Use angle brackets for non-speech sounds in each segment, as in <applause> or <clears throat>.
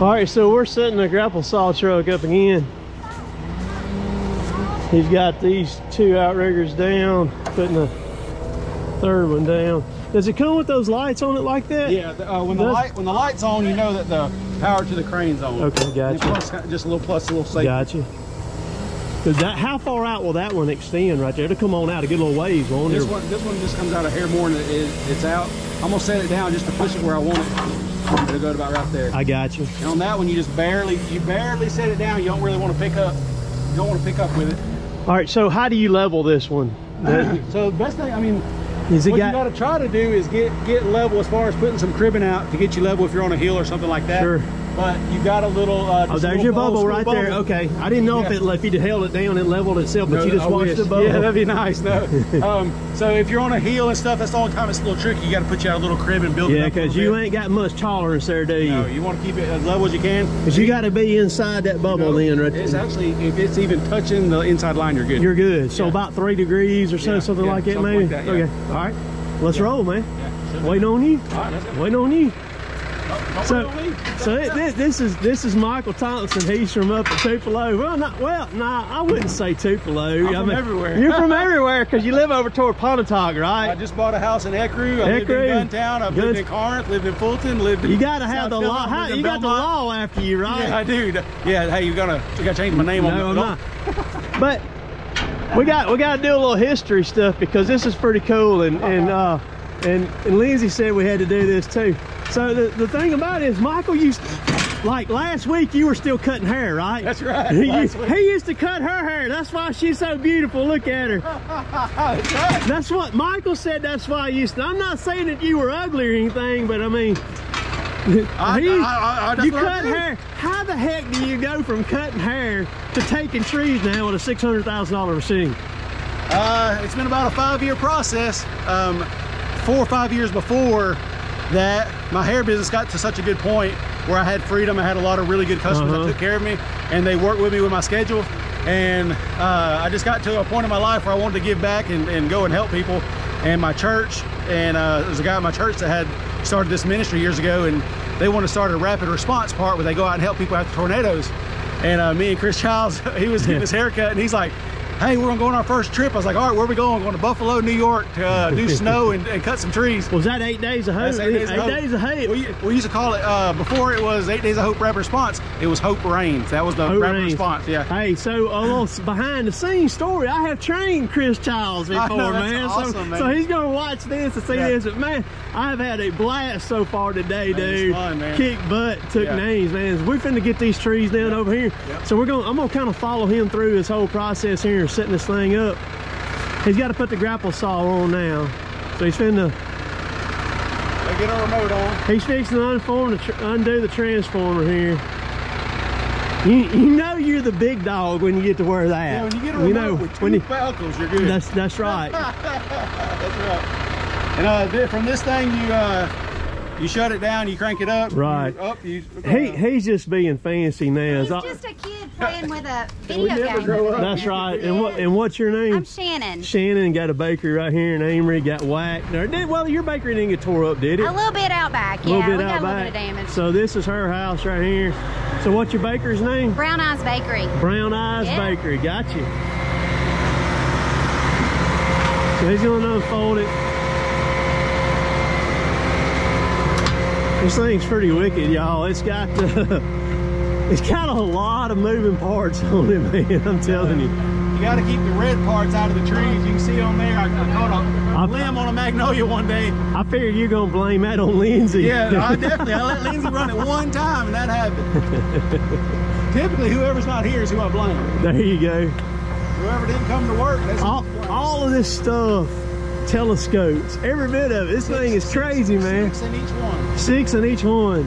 All right, so we're setting the grapple saw truck up again. He's got these two outriggers down, putting the third one down. Does it come with those lights on it like that? Yeah, uh, when the Does- light when the light's on, you know that the power to the crane's on. Okay, gotcha. plus, just a little plus, a little safety. Gotcha. Cause that, how far out will that one extend right there? It'll come on out a good little ways, won't it? This one, this one just comes out a hair more than it it's out. I'm gonna set it down just to push it where I want it. It'll go to about right there. I got you. And on that one, you just barely, you barely set it down. You don't really want to pick up. You don't want to pick up with it. All right, so how do you level this one? <clears throat> So the best thing, I mean, Is what got? you got to try to do is get get level as far as putting some cribbing out to get you level if you're on a hill or something like that. Sure. But you got a little. Uh, Oh, there's your bubble right there. Okay, I didn't know if it if you'd held it down it leveled itself, but No, you just I watched wish. the bubble. Yeah, that'd be nice. No. <laughs> um, so if you're on a hill and stuff, that's the only time it's a little tricky. You got to put you out a little crib and build it Yeah, because you bit. ain't got much tolerance there, do you? No, you want to keep it as level as you can. Because you got to be inside that bubble No, then, right It's there. actually if it's even touching the inside line, you're good. You're good. So Yeah. about three degrees or so, Yeah, something yeah, like that, something maybe. like that, yeah. Okay. All right. Let's roll, man. Yeah. Waiting on you. All right. Waiting on you. So, wait on me. so it, this, this is this is Michael Thompson. He's from up at Tupelo. Well, not well. Nah, I wouldn't say Tupelo. I'm from everywhere. You're from <laughs> everywhere because you live over toward Pontotoc, right? I just bought a house in Ecru. I lived Ecru. in Guntown. I've lived in Corinth. Lived in Fulton. Lived. In You got to have the law. How, you got the law after you, right? Yeah, I do. Yeah. Hey, you gotta you gotta change my name on No, I'm not. But we got we got to do a little history stuff because this is pretty cool, and and uh, and and Lindsay said we had to do this too. So the the thing about it is, Michael used like last week you were still cutting hair, right? That's right. He, Last he used to cut her hair. That's why she's so beautiful. Look at her. That's <laughs> right. That's what Michael said. That's why I used to. I'm not saying that you were ugly or anything, but I mean, I, he- I, I, you cut hair. How the heck do you go from cutting hair to taking trees now with a six hundred thousand dollar machine? Uh, it's been about a five-year process. Um, four or five years before that, my hair business got to such a good point where I had freedom. I had a lot of really good customers Uh-huh. that took care of me, and they worked with me with my schedule. And uh, I just got to a point in my life where I wanted to give back and, and go and help people. And my church, and uh, there's a guy in my church that had started this ministry years ago, and they want to start a rapid response part where they go out and help people after tornadoes. And uh, me and Chris Childs, <laughs> he was getting his haircut, and he's like, hey, we're gonna go on our first trip. I was like, all right, where are we going? Going to Buffalo, New York to uh, do <laughs> snow and, and cut some trees. Was that eight days of hope? That's eight days of hope. days of hope. We, we used to call it, uh, before it was eight days of hope rapid response, it was hope rains. That was the Hope rapid Rains. response, yeah. Hey, so a little behind the scenes story. I have trained Chris Childs <laughs> before, know, man. so, man. so he's gonna watch this and see Yeah. this. But man, I've had a blast so far today, Man, dude. fun. Kick butt, took Yeah. names, man. We're finna get these trees down over here. So we're gonna, I'm gonna kind of follow him through this whole process here and setting this thing up. He's got to put the grapple saw on now. So he's finna, They get a remote on. he's fixing to unform the undo the transformer here. You, you know you're the big dog when you get to wear that. Yeah, when you get a remote know, with two when you- falcons, you're good. that's that's <laughs> right. That's right. And uh, from this thing, you uh, you shut it down, you crank it up. Right. Up. You, uh, he he's just being fancy now. He's just a kid playing with a <laughs> video game. that's right. And what and what's your name? I'm Shannon. Shannon got a bakery right here in Amory. Got whacked. Did, well, your bakery didn't get tore up, did it? A little bit out back, yeah. A little bit we out got a little back. bit of damage. So this is her house right here. So what's your baker's name? Brown Eyes Bakery. Brown Eyes Yeah. Bakery. Got you. So he's gonna unfold it. This thing's pretty wicked, y'all. It's got uh, <laughs> it's got a lot of moving parts on it, man. I'm telling you. You got to keep the red parts out of the trees. You can see on there. I, I caught a I've- limb on a magnolia one day. I figured you're gonna blame that on Lindsay. Yeah, I <laughs> definitely. I let Lindsay run it one time, and that happened. <laughs> Typically, whoever's not here is who I blame. there you go. Whoever didn't come to work, that's All, all of this stuff, telescopes, every bit of it. This thing is crazy, man. Six in each one. Six in each one.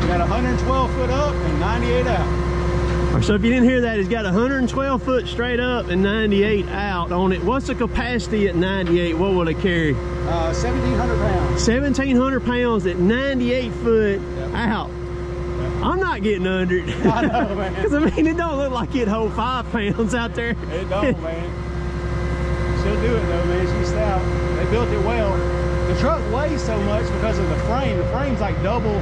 You got 112 foot up and 98 out. So if you didn't hear that, it's got 112 foot straight up and 98 out on it. What's the capacity at 98? What will it carry? Uh, 1,700 pounds. 1,700 pounds at 98 foot Yep. out. I'm not getting under it. I know, man. <laughs> Because, I mean, it don't look like it'd hold five pounds out there. It don't, <laughs> man. She'll do it though, man. She's stout. They built it well. The truck weighs so much because of the frame. The frame's like double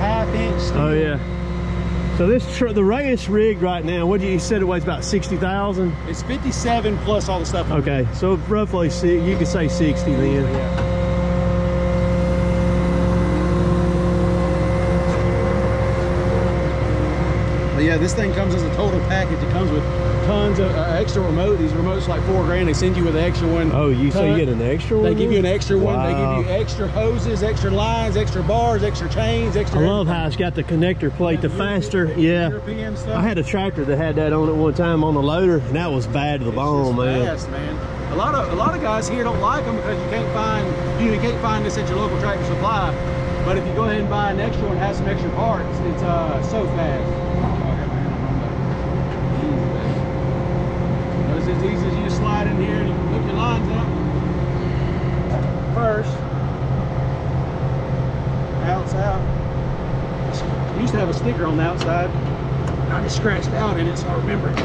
half inch steel. Oh yeah. So this the Reyes rig right now. What you, you said it weighs about sixty thousand. It's 57 plus all the stuff. Okay, so roughly you could say sixty then. Yeah. But yeah, this thing comes as a total package. It comes with tons of uh, extra remote. These remotes like four grand. They send you with an extra one. Oh, you so you get an extra one? They give you an extra one. They give you extra hoses, extra lines, extra bars, extra chains, extra. I love how it's got the connector plate. The faster, yeah. European stuff. I had a tractor that had that on it one time on the loader, and that was bad to the It's bone, man. fast, man. A lot of a lot of guys here don't like them because you can't find you, know, you can't find this at your local tractor supply. But if you go ahead and buy an extra one, has some extra parts, it's uh so fast. Oh, I got my hand on that. Easy, baby. But It's as easy as you slide in here and you hook your lines up. First, outside. I used to have a sticker on the outside. I just scratched out in it, so I remember it. Know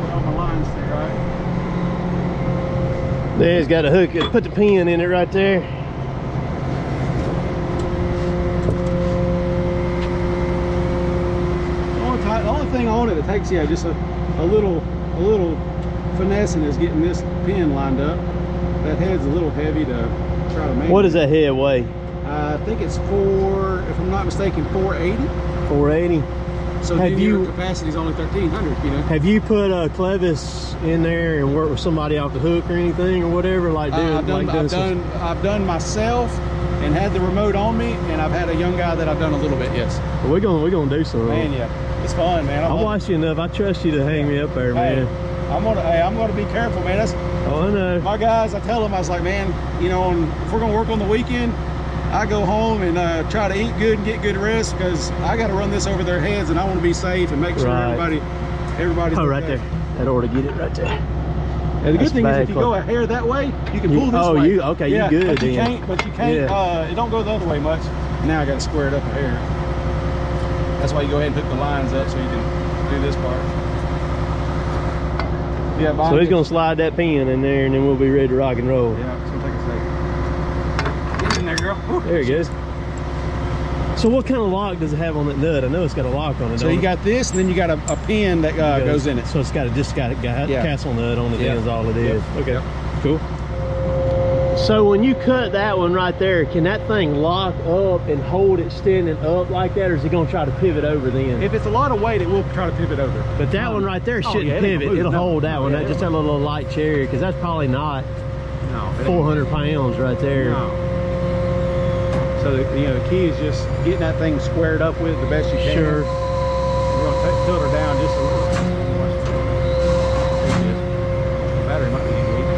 what all my lines say, right? There's got a hook. Put the pin in it right there. The only, the only thing on it that takes yeah just a, a little a little finessing is getting this pin lined up. That head's a little heavy to try to make. What does that head weigh? I think it's four, if I'm not mistaken, 480. 480. So Have you- your capacity is only 1300. You know. Have you put a clevis in there and worked with somebody off the hook or anything or whatever? Like doing, Uh, I've done, like I've done, I've done myself, and had the remote on me, and I've had a young guy that I've done a little bit. Yes. We're gonna we're gonna do some. Man, yeah, it's fun, man. I I watched you enough. I trust you to hang me up there, Hey, man. I'm gonna, hey, I'm gonna be careful, man. That's Oh, I know. my guys. I tell them, I was like, man, you know, if we're gonna work on the weekend, I go home and uh, try to eat good and get good rest because I got to run this over their heads, and I want to be safe and make sure Right. everybody, everybody's. Oh, right there. That ought to get it right there. And the good thing is, if you go a hair that way, you can You- pull this oh, way. you- okay, you yeah, good But you then. can't. But you can't. Yeah. Uh, it don't go the other way much. Now I got to square it up a hair. That's why you go ahead and hook the lines up so you can do this part. Yeah, So he's gonna slide that pin in there, and then we'll be ready to rock and roll. Yeah, it's gonna take a second. Get in there, girl. Whew. There it goes. So what kind of lock does it have on that nut? I know it's got a lock on it. So you it? got this, and then you got a, a pin that uh, goes in it. So it's got a just got a got Yeah. castle nut on it. Yeah. Is all it is. Yep. Okay, Yep. cool. So when you cut that one right there, can that thing lock up and hold it standing up like that, or is it gonna try to pivot over then? If it's a lot of weight, it will try to pivot over. but that one right there Oh, shouldn't yeah, pivot. It'll. No. hold that one. Yeah, that, just a won't. little light cherry, because that's probably not No, 400 pounds right there. No. So the, you know, the key is just getting that thing squared up with the best you can. Sure. We're gonna tilt her down just a little. There she is. The battery might be weak.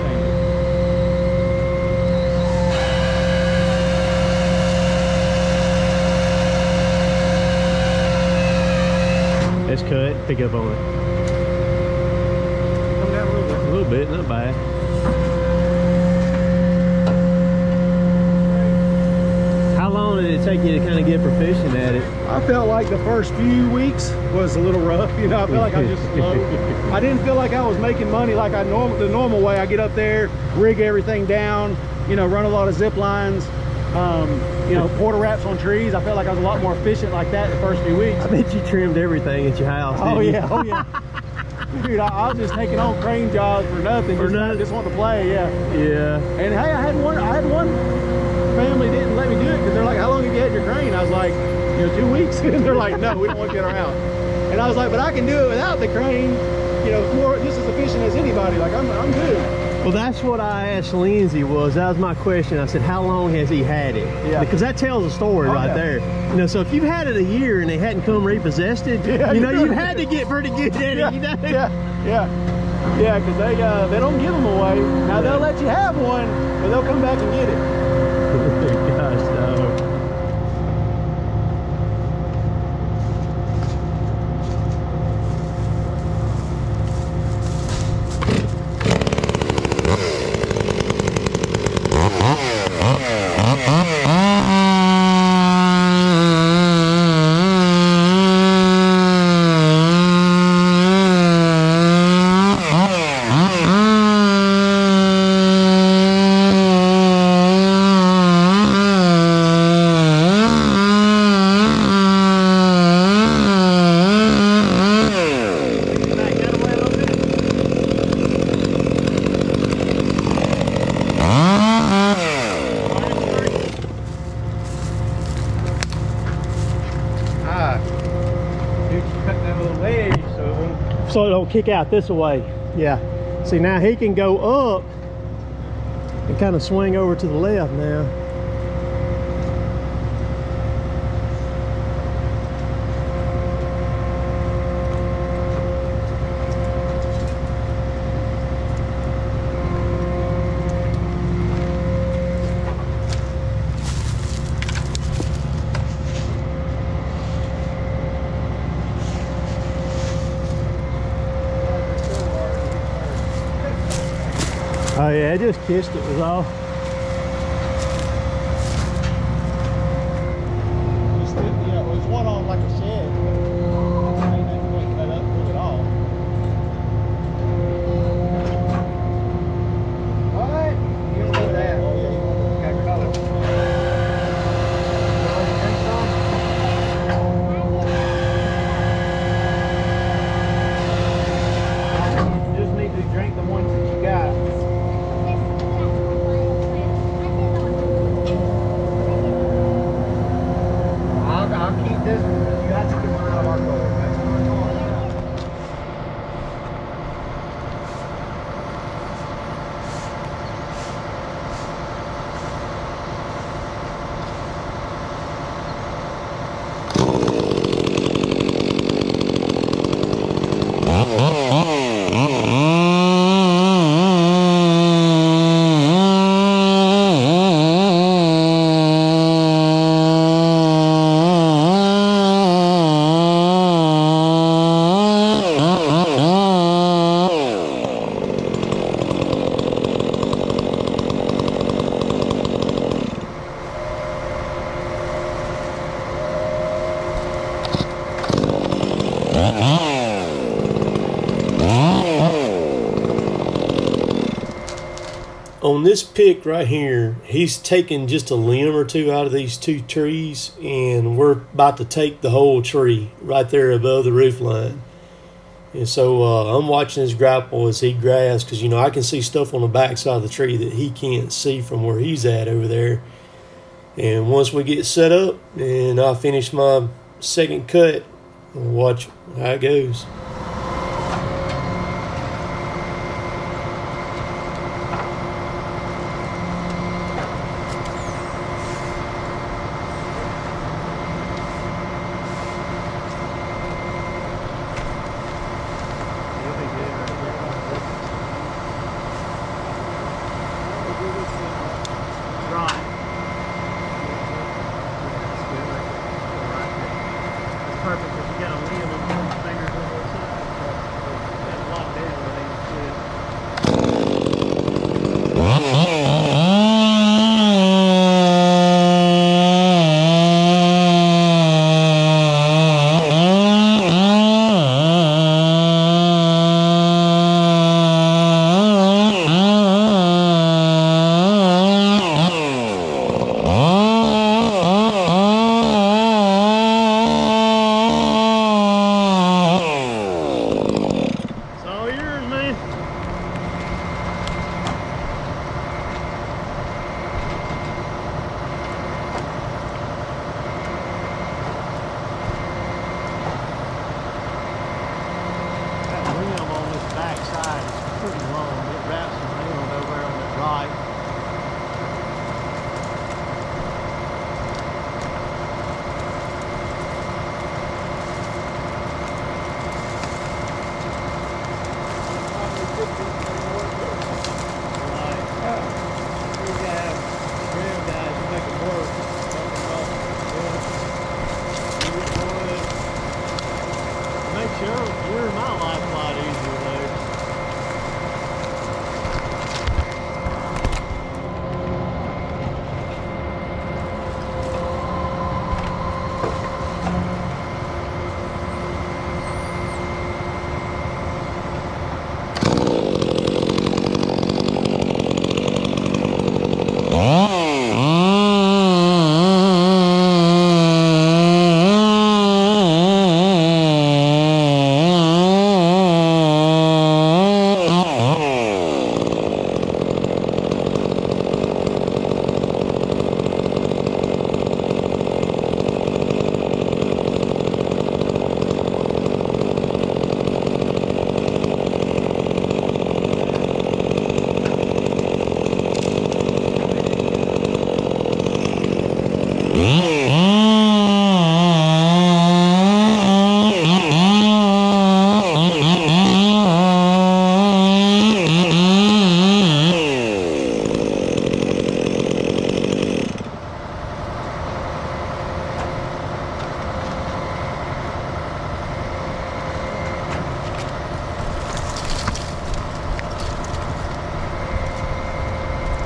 Change it. Let's cut. Pick up on it. Come down a little bit. A little bit, not bad. How long did it take you to kind of get proficient at it? I felt like the first few weeks was a little rough. <laughs> You know, I felt like I just slow. I didn't feel like I was making money like I norm the normal way. I get up there, rig everything down, you know, run a lot of zip lines, um, you know, Port-a-Wraps on trees. I felt like I was a lot more efficient like that the first few weeks. I bet you trimmed everything at your house. Oh didn't you? yeah, oh yeah. <laughs> Dude, I, I was just taking on crane jobs for nothing. For just, nothing. just wanting to play, yeah. Yeah. And hey, I had one. I had one family didn't let me do it because they're like, "How long have you had your crane?" I was like, "You know, two weeks." <laughs> and they're like, "No, we don't want you around." And I was like, "But I can do it without the crane. You know, more just as efficient as anybody. Like I'm, I'm good." Well, that's what I asked Lindsay was, that was my question. I said, how long has he had it? Yeah. Because that tells a story Oh, right yeah. there. You know, so if you've had it a year and they hadn't come repossessed it, Yeah, you know, you've had to get pretty good at yeah, it, you know? yeah, yeah, yeah. Because they, uh, they don't give them away. Now they'll let you have one, but they'll come back and get it. Kick out this way. Yeah. See now he can go up and kind of swing over to the left now. Oh kissed it was all. Just, yeah, it was one on like a shed. Ain't nothing really cut up to it at all. What? You can do that. Oh, yeah, you want that color. You just need to drink the ones that you got. I'll, I'll keep this one. You have to get one out of our color. on this pick right here, he's taking just a limb or two out of these two trees, and we're about to take the whole tree right there above the roof line. And so uh, I'm watching his grapple as he grabs because you know I can see stuff on the back side of the tree that he can't see from where he's at over there. And once we get set up and I finish my second cut, watch how it goes.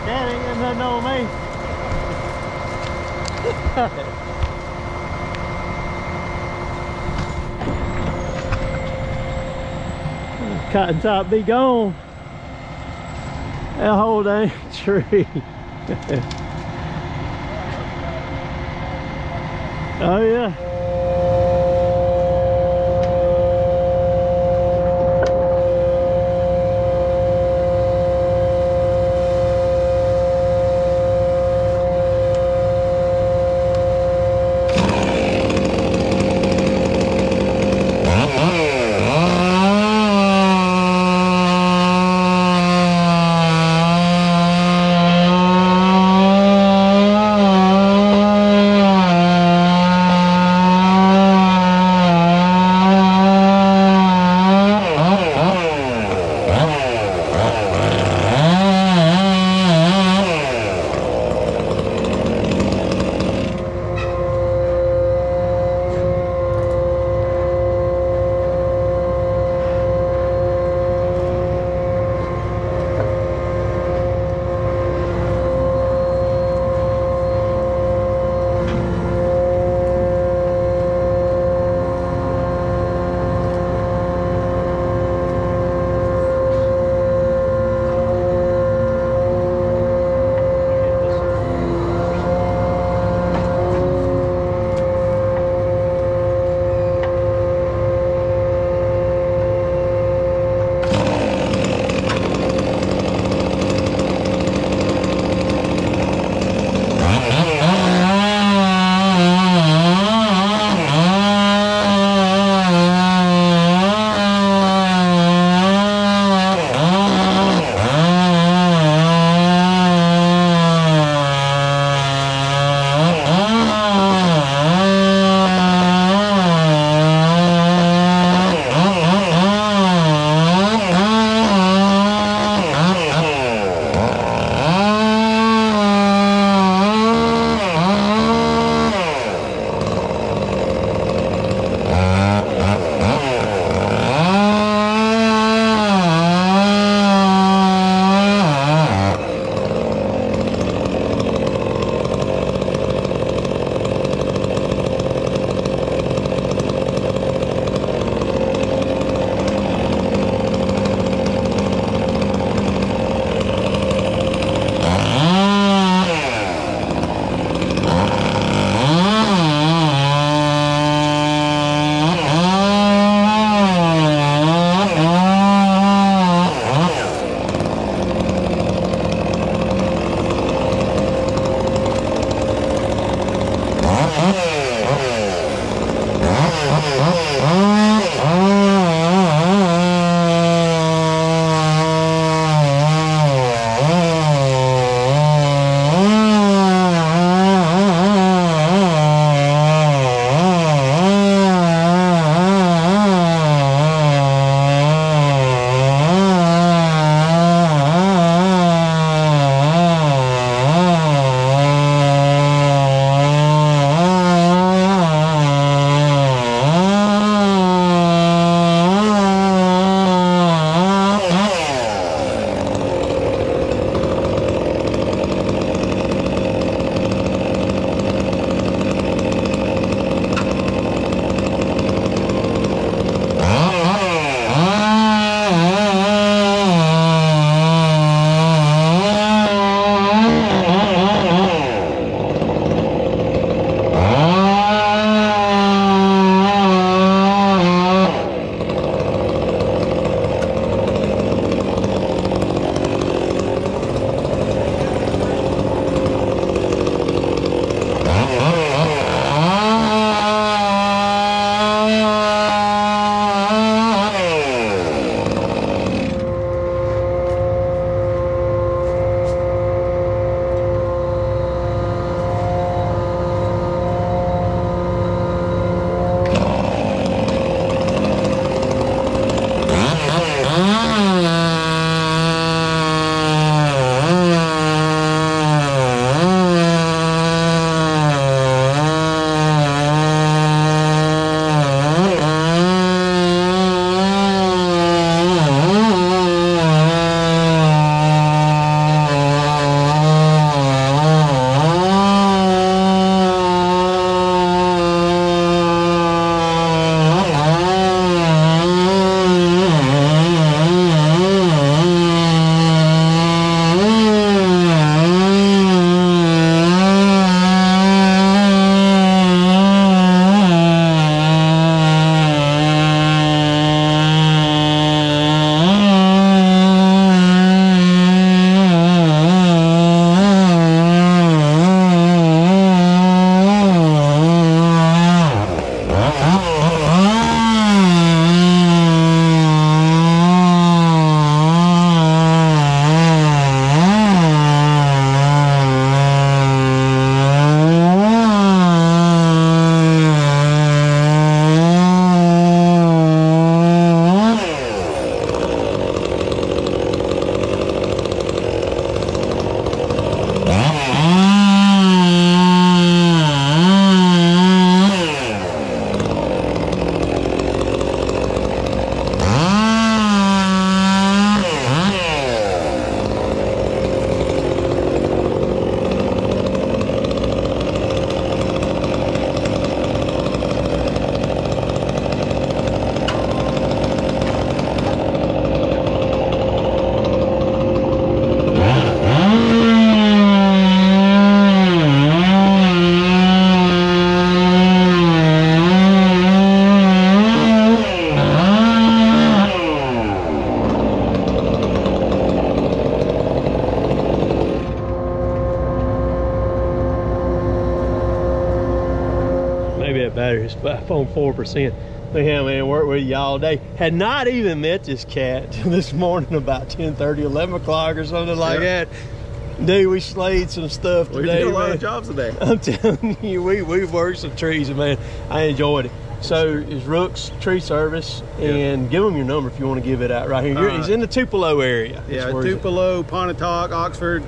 Dad ain't nothing on me. <laughs> Cotontop be gone. That whole dang <laughs> tree. <laughs> oh yeah. 4%. They had man worked with you all day. Had not even met this cat <laughs> this morning about 10, 30, 11 o'clock or something like yeah. that. Dude, we slayed some stuff today. We did a lot of jobs today. <laughs> I'm telling you, we, we worked some trees, man. I enjoyed it. So it's Rook's Tree Service, and give them your number if you want to give it out right here. Uh, he's in the Tupelo area. Yeah, Tupelo, Pontotoc, Oxford,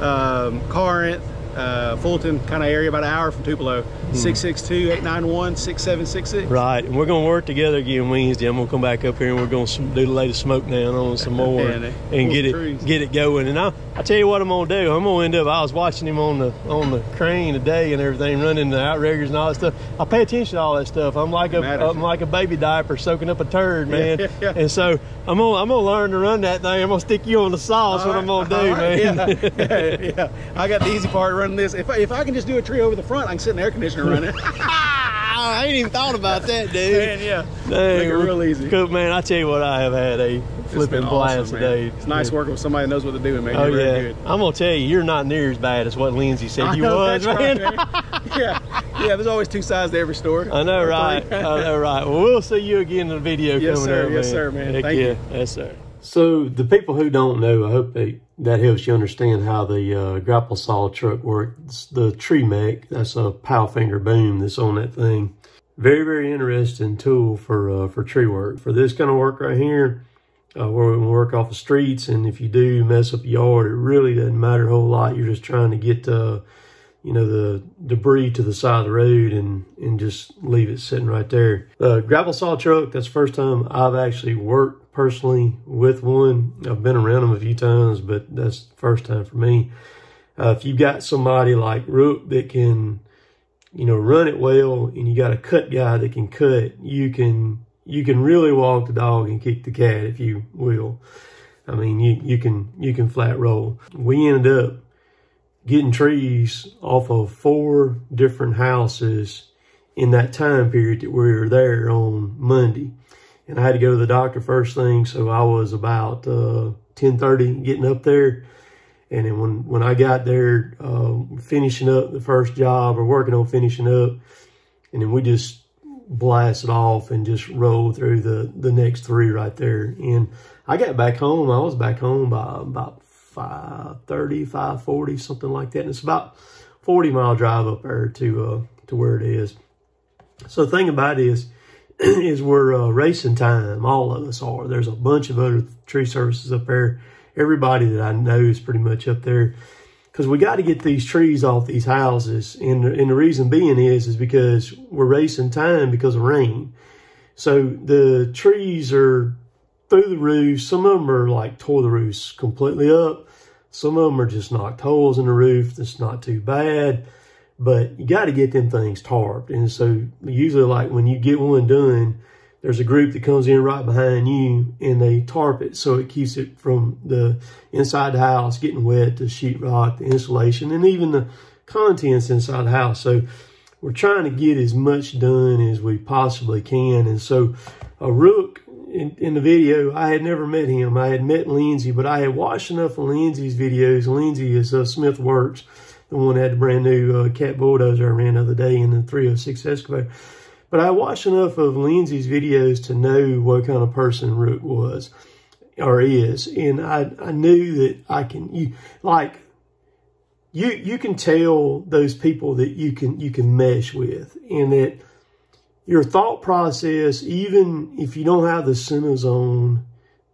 um, Corinth, uh, Fulton kind of area, about an hour from Tupelo. Hmm. 662 891 6766. Right, and we're gonna work together again Wednesday. I'm gonna come back up here and we're gonna do the latest smoke down on some <laughs> more and, and get it trees. get it going. And I I tell you what I'm gonna do. I'm gonna end up. I was watching him on the on the crane today and everything, running the outriggers and all that stuff. I pay attention to all that stuff. I'm like a. I'm like a baby diaper soaking up a turd, man. Yeah, yeah. And so I'm gonna I'm gonna learn to run that thing. I'm gonna stick you on the sauce. All what I'm gonna do, all man. Yeah, <laughs> yeah, yeah. I got the easy part running this. If I, if I can just do a tree over the front, I can sit in the air conditioner running. <laughs> I ain't even thought about that, dude. Man, yeah. Dang, Make it real easy. Cool, man. I tell you what, I have had a flipping blast awesome, man. today. It's nice working with somebody that knows what they're doing, man. Oh You're yeah, good. I'm gonna tell you, you're not near as bad as what Lindsay said I you know, was, that's man. right, man. <laughs> yeah, yeah. There's always two sides to every story. I know, right? three. I know, right. Well, we'll see you again in the video Yes, coming sir. up, Yes, man. sir, man. Heck Thank yeah. you. Yes, sir. So the people who don't know, I hope they, that helps you understand how the uh, grapple saw truck works. The Tree Mek, that's a Palfinger boom that's on that thing. Very, very interesting tool for uh, for tree work. For this kind of work right here, uh, where we work off the streets, and if you do mess up your yard, it really doesn't matter a whole lot. You're just trying to get uh, you know, the debris to the side of the road and, and just leave it sitting right there. The grapple saw truck, that's the first time I've actually worked personally with one. I've been around them a few times, but that's the first time for me. Uh, if you've got somebody like Rook that can, you know, run it well and you got a cut guy that can cut, you can, you can really walk the dog and kick the cat if you will. I mean, you, you can, you can flat roll. We ended up getting trees off of four different houses in that time period that we were there on Monday. And I had to go to the doctor first thing, so I was about uh, 10.30 getting up there. And then when, when I got there, um, finishing up the first job or working on finishing up, and then we just blasted off and just rolled through the, the next three right there. And I got back home. I was back home by about 5.30, 5.40, something like that. And it's about 40 mile drive up there to, uh, to where it is. So the thing about it is, <clears throat> is we're uh, racing time. All of us are. There's a bunch of other tree services up there. Everybody that I know is pretty much up there because we got to get these trees off these houses. And, and the reason being is, is because we're racing time because of rain. So the trees are through the roof. Some of them are like tore the roofs completely up. Some of them are just knocked holes in the roof. That's not too bad but you got to get them things tarped. And so usually like when you get one done, there's a group that comes in right behind you and they tarp it so it keeps it from the inside the house getting wet, the sheetrock, the insulation, and even the contents inside the house. So we're trying to get as much done as we possibly can. And so a rook in, in the video, I had never met him. I had met Lindsay, but I had watched enough of Lindsay's videos. Lindsay is uh, Smith Works the one that had the brand new uh, cat bulldozer I ran the other day in the 306 excavator. But I watched enough of Lindsay's videos to know what kind of person Rook was or is. And I, I knew that I can, you, like, you, you can tell those people that you can, you can mesh with and that your thought process, even if you don't have the centers on,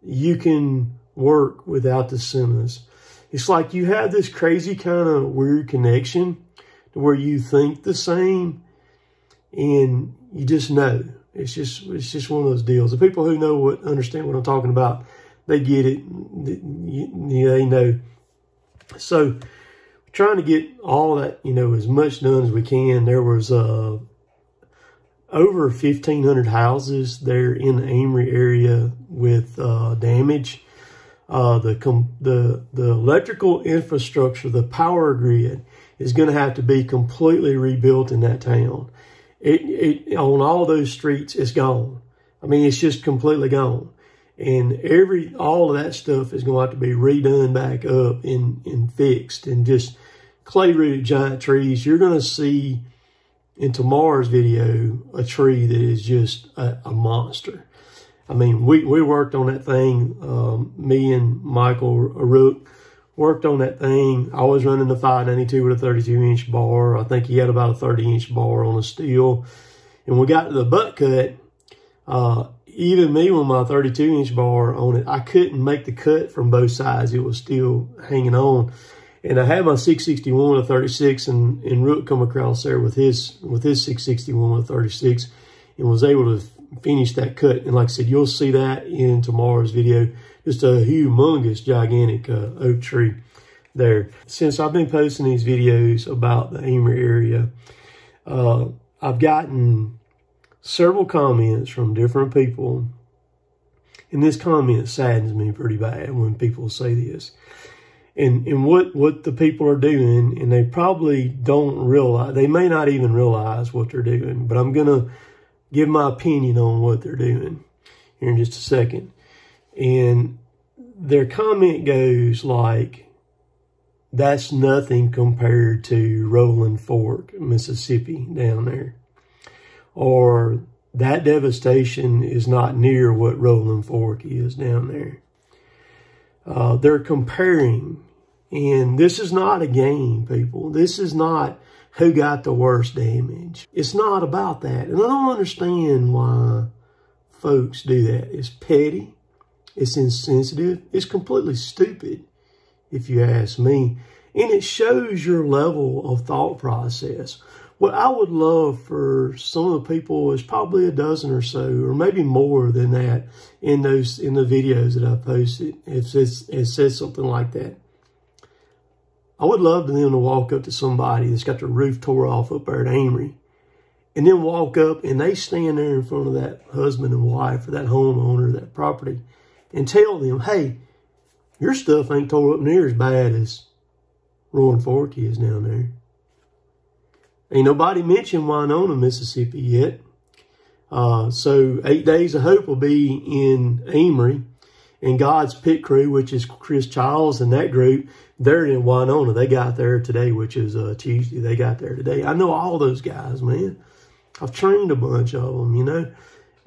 you can work without the centers. It's like you have this crazy kind of weird connection to where you think the same and you just know. It's just it's just one of those deals. The people who know what understand what I'm talking about, they get it. They know. So trying to get all that, you know, as much done as we can. There was uh, over 1,500 houses there in the Amory area with uh, damage. Uh, the the the electrical infrastructure, the power grid, is going to have to be completely rebuilt in that town. It, it on all those streets, it's gone. I mean, it's just completely gone, and every all of that stuff is going to have to be redone back up and and fixed, and just clay rooted giant trees. You're going to see in tomorrow's video a tree that is just a, a monster. I mean, we, we worked on that thing, um, me and Michael Rook worked on that thing. I was running the 592 with a 32 inch bar. I think he had about a 30 inch bar on a Stihl. And we got to the butt cut, uh, even me with my 32 inch bar on it, I couldn't make the cut from both sides. It was still hanging on. And I had my 661 with a 36 and, and Rook come across there with his, with his 661 with a 36 and was able to finish that cut. And like I said, you'll see that in tomorrow's video. Just a humongous, gigantic uh, oak tree there. Since I've been posting these videos about the Amory area, uh, I've gotten several comments from different people. And this comment saddens me pretty bad when people say this. And, and what, what the people are doing, and they probably don't realize, they may not even realize what they're doing, but I'm going to give my opinion on what they're doing here in just a second. And their comment goes like, that's nothing compared to Rolling Fork, Mississippi down there. Or that devastation is not near what Rolling Fork is down there. Uh, they're comparing, and this is not a game, people. This is not who got the worst damage. It's not about that. And I don't understand why folks do that. It's petty. It's insensitive. It's completely stupid, if you ask me. And it shows your level of thought process. What I would love for some of the people is probably a dozen or so, or maybe more than that, in those in the videos that I posted. If it says something like that. I would love for them to walk up to somebody that's got the roof tore off up there at Amory and then walk up and they stand there in front of that husband and wife or that homeowner, that property, and tell them, hey, your stuff ain't tore up near as bad as Rolling Fork is down there. Ain't nobody mentioned Winona, Mississippi yet. Uh, so Eight Days of Hope will be in Amory and God's pit crew, which is Chris Childs and that group, they're in Winona. They got there today, which is uh, Tuesday. They got there today. I know all those guys, man. I've trained a bunch of them, you know.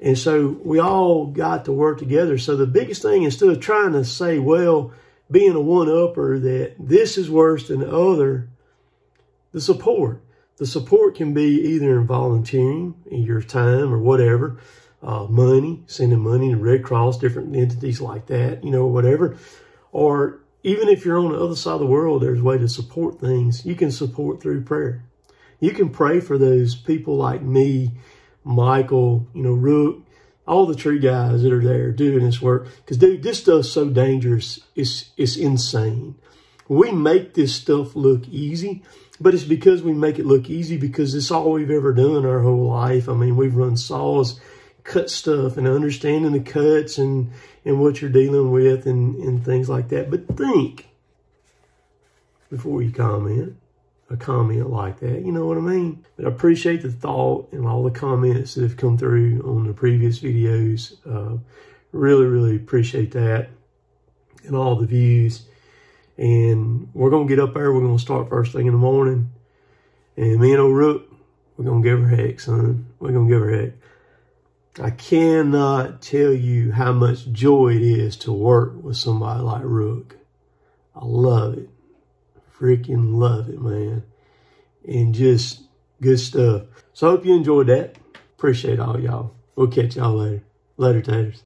And so we all got to work together. So the biggest thing, instead of trying to say, well, being a one-upper, that this is worse than the other, the support. The support can be either in volunteering, in your time or whatever, uh, money, sending money to Red Cross, different entities like that, you know, whatever. Or even if you're on the other side of the world, there's a way to support things. You can support through prayer. You can pray for those people like me, Michael, you know, Rook, all the tree guys that are there doing this work. Because, dude, this stuff's so dangerous. It's, it's insane. We make this stuff look easy, but it's because we make it look easy because it's all we've ever done our whole life. I mean, we've run saws cut stuff and understanding the cuts and, and what you're dealing with and, and things like that. But think before you comment a comment like that. You know what I mean? But I appreciate the thought and all the comments that have come through on the previous videos. Uh, really, really appreciate that and all the views. And we're going to get up there. We're going to start first thing in the morning. And me and O'Rook, we're going to give her heck, son. We're going to give her heck. I cannot tell you how much joy it is to work with somebody like Rook. I love it. Freaking love it, man. And just good stuff. So I hope you enjoyed that. Appreciate all y'all. We'll catch y'all later. Later, taters.